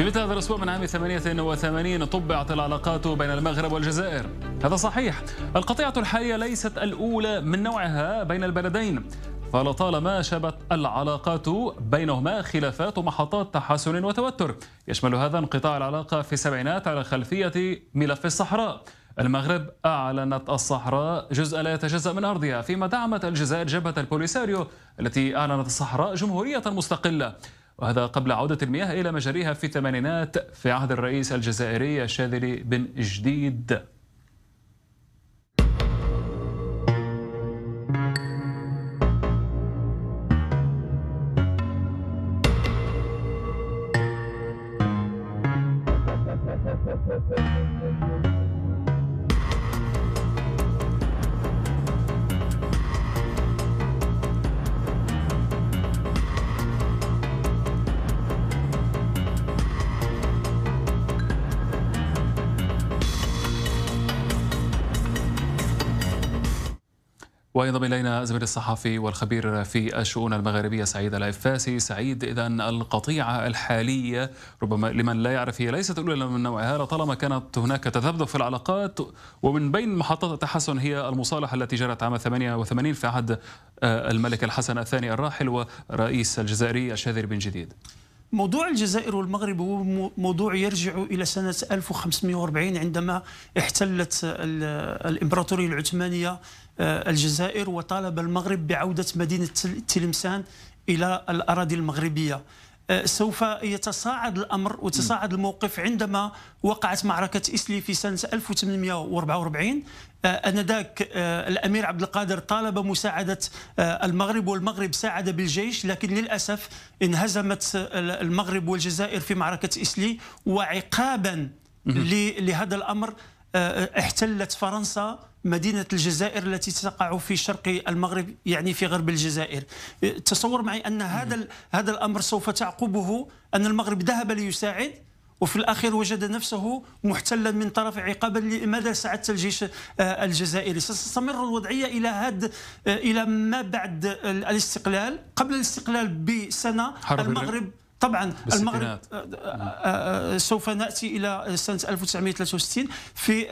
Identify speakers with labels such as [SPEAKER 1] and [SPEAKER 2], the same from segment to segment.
[SPEAKER 1] في مثل هذا الأسبوع من عام 88 طبعت العلاقات بين المغرب والجزائر. هذا صحيح. القطيعة الحالية ليست الأولى من نوعها بين البلدين فلطالما شبت العلاقات بينهما خلافات ومحطات تحسن وتوتر. يشمل هذا انقطاع العلاقة في السبعينات على خلفية ملف الصحراء. المغرب أعلنت الصحراء جزء لا يتجزأ من أرضها فيما دعمت الجزائر جبهة البوليساريو التي أعلنت الصحراء جمهورية مستقلة. وهذا قبل عودة المياه إلى مجاريها في الثمانينات في عهد الرئيس الجزائري الشاذلي بن جديد. وينضم إلينا زميل الصحفي والخبير في الشؤون المغاربية سعيد العفاسي، سعيد اذا القطيعة الحالية ربما لمن لا يعرف هي ليست الأولى من نوعها لطالما كانت هناك تذبذب في العلاقات ومن بين محطات التحسن هي المصالحة التي جرت عام 88 في عهد آه، الملك الحسن الثاني الراحل ورئيس الجزائري الشاذلي بن جديد.
[SPEAKER 2] موضوع الجزائر والمغرب هو موضوع يرجع إلى سنة 1540 عندما احتلت الإمبراطورية العثمانية آه، الجزائر وطالب المغرب بعودة مدينة تلمسان إلى الأراضي المغربية. سوف يتصاعد الأمر وتصاعد الموقف عندما وقعت معركة اسلي في سنة 1844 آه، آنذاك الأمير عبد القادر طالب مساعدة المغرب والمغرب ساعد بالجيش لكن للأسف انهزمت المغرب والجزائر في معركة اسلي وعقابا لهذا الأمر احتلت فرنسا مدينة الجزائر التي تقع في شرق المغرب يعني في غرب الجزائر. تصور معي أن هذا هذا الأمر سوف تعقبه أن المغرب ذهب ليساعد وفي الأخير وجد نفسه محتلا من طرف عقابا لماذا ساعدت الجيش آه، الجزائري. ستستمر الوضعية إلى هاد آه، إلى ما بعد الاستقلال قبل الاستقلال بسنة المغرب طبعا المغرب آه، آه، آه، سوف نأتي إلى سنة 1963 في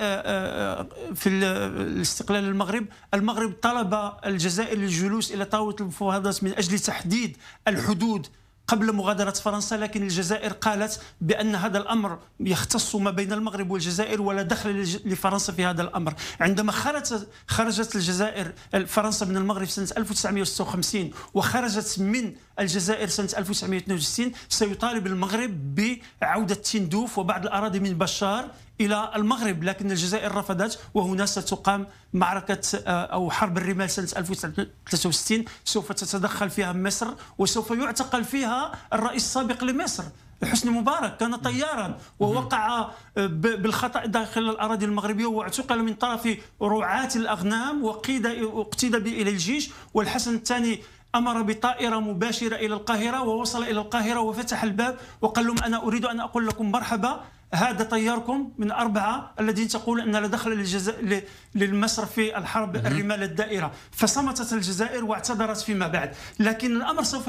[SPEAKER 2] في الاستقلال المغرب. المغرب طلب الجزائر للجلوس إلى طاولة المفاوضات من أجل تحديد الحدود قبل مغادرة فرنسا لكن الجزائر قالت بأن هذا الأمر يختص ما بين المغرب والجزائر ولا دخل لفرنسا في هذا الأمر. عندما خرجت خرجت الجزائر فرنسا من المغرب سنة 1956 وخرجت من الجزائر سنة 1962 سيطالب المغرب بعودة تندوف وبعض الأراضي من بشار إلى المغرب لكن الجزائر رفضت وهنا ستقام معركة آه، أو حرب الرمال سنة 1963 سوف تتدخل فيها مصر وسوف يعتقل فيها الرئيس السابق لمصر حسني مبارك كان طيارا ووقع آه، بالخطأ داخل الأراضي المغربية واعتقل من طرف رعاة الأغنام وقيد اقتيد إلى الجيش. والحسن الثاني أمر بطائرة مباشرة إلى القاهرة ووصل إلى القاهرة وفتح الباب وقال لهم أنا أريد أن أقول لكم مرحبا. هذا طياركم من أربعة الذين تقول أن لا دخل للجزائر للمصر في الحرب الرمال الدائرة. فصمتت الجزائر واعتذرت فيما بعد. لكن الأمر سوف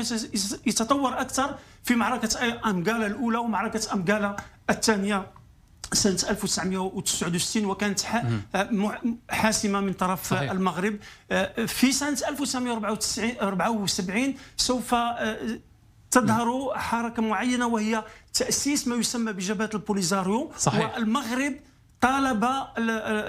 [SPEAKER 2] يتطور أكثر في معركة أمقالة الأولى ومعركة أمقالة الثانية سنة 1969 وكانت حاسمة من طرف صحيح. المغرب. في سنة 1974 سوف تظهر حركة معينة وهي تأسيس ما يسمى بجبهة البوليزاريو صحيح. والمغرب طالب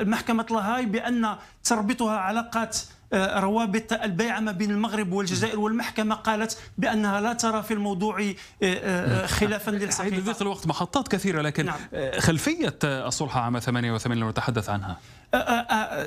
[SPEAKER 2] محكمة لاهاي بأن تربطها علاقات روابط البيع ما بين المغرب والجزائر والمحكمة قالت بأنها لا ترى في الموضوع آه، آه، خلافا للحقيقة.
[SPEAKER 1] سعيد ذات الوقت محطات كثيرة لكن نعم. خلفية الصلح عام 88 نتحدث عنها.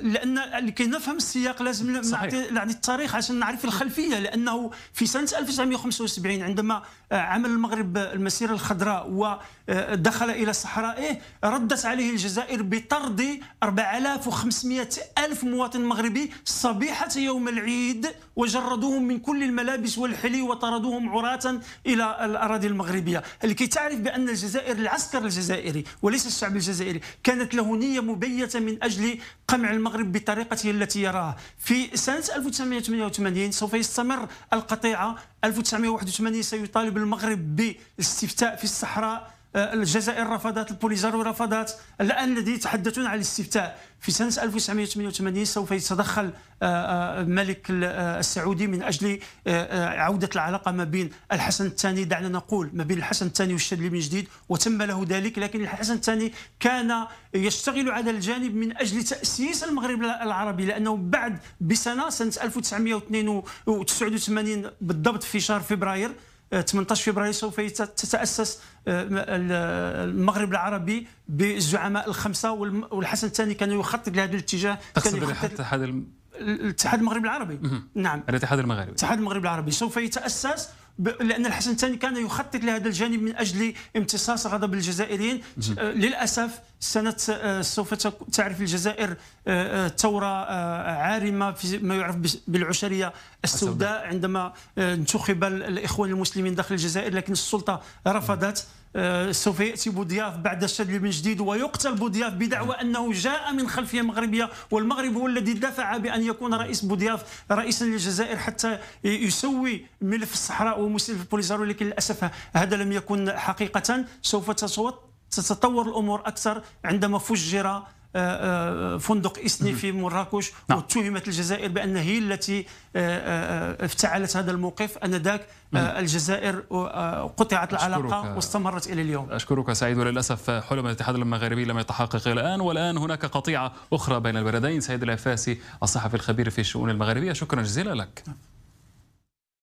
[SPEAKER 2] لأن لكي نفهم السياق لازم نعطي يعني التاريخ عشان نعرف الخلفية لأنه في سنة 1975 عندما عمل المغرب المسيره الخضراء ودخل إلى صحرائه ردت عليه الجزائر بطرد 4500 ألف مواطن مغربي صبيحه يوم العيد وجردوهم من كل الملابس والحلي وطردوهم عراة إلى الأراضي المغربية. لكي تعرف بأن الجزائر العسكر الجزائري وليس الشعب الجزائري كانت له نية مبيتة من أجل قمع المغرب بطريقته التي يراها. في سنة 1988 سوف يستمر القطيعة. 1981 سيطالب المغرب بالاستفتاء في الصحراء. الجزائر رفضت البوليزارو رفضت الآن الذي يتحدثون عن الاستفتاء. في سنة 1988 سوف يتدخل الملك السعودي من أجل عودة العلاقة ما بين الحسن الثاني دعنا نقول ما بين الحسن الثاني والشاذلي من جديد وتم له ذلك. لكن الحسن الثاني كان يشتغل على الجانب من أجل تأسيس المغرب العربي لأنه بعد بسنة سنة 1989 بالضبط في شهر فبراير 18 فبراير سوف تتأسس آه، المغرب العربي بالزعماء الخمسة والحسن الثاني كان يخطط لهذا الاتجاه
[SPEAKER 1] تقصد الاتحاد
[SPEAKER 2] الاتحاد المغربي العربي.
[SPEAKER 1] نعم. الاتحاد المغربي.
[SPEAKER 2] الاتحاد المغربي العربي. سوف يتأسس لأن الحسن الثاني كان يخطط لهذا الجانب من أجل امتصاص غضب الجزائريين. آه، للأسف سنة آه، سوف تعرف الجزائر ثورة عارمة في ما يعرف بالعشرية السوداء عندما انتخب الإخوان المسلمين داخل الجزائر لكن السلطة رفضت. آه، سوف يأتي بوضياف بعد الشذل من جديد ويقتل بوضياف بدعوى أنه جاء من خلفيه مغربيه والمغرب هو الذي دفع بأن يكون رئيس بوضياف رئيسا للجزائر حتى يسوي ملف الصحراء ومسلم البوليزارو لكن للأسف هذا لم يكن حقيقة. سوف تتطور الأمور أكثر عندما فجر آه، آه، فندق إسني في مراكش نعم. واتهمت الجزائر بأن هي التي آه، افتعلت هذا الموقف. أنذاك الجزائر قطعت العلاقة واستمرت إلى اليوم.
[SPEAKER 1] أشكرك سعيد. وللأسف حلم الاتحاد المغربي لم يتحقق الآن. والآن هناك قطيعة أخرى بين البلدين. سيد العفاسي الصحفي الخبير في الشؤون المغربية. شكرا جزيلا لك.